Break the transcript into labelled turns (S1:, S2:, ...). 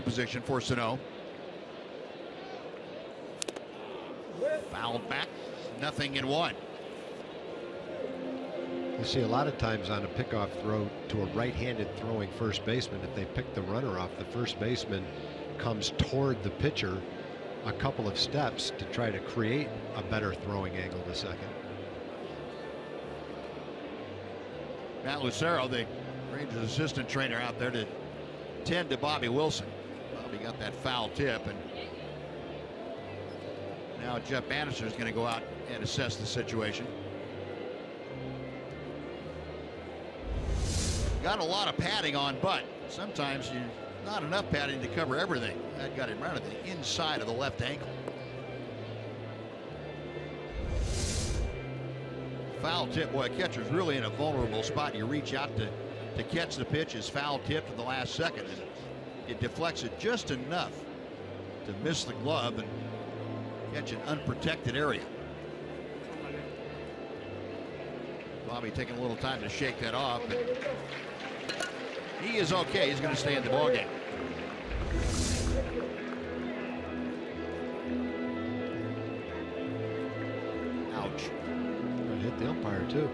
S1: position for Sano. Fouled back, nothing in one.
S2: You see a lot of times on a pickoff throw to a right-handed throwing first baseman, if they pick the runner off, the first baseman comes toward the pitcher a couple of steps to try to create a better throwing angle to second.
S1: Matt Lucero, the Rangers assistant trainer out there to tend to Bobby Wilson. Bobby got that foul tip and now Jeff Banister is going to go out and assess the situation. Got a lot of padding on, but sometimes you not enough padding to cover everything. That got him right at the inside of the left ankle. Foul tip. Boy, catcher's really in a vulnerable spot. You reach out to, to catch the pitch. Is foul tipped in the last second. It deflects it just enough to miss the glove and catch an unprotected area. Bobby taking a little time to shake that off. But he is okay. He's going to stay in the ballgame. Ouch.
S2: It hit the umpire too.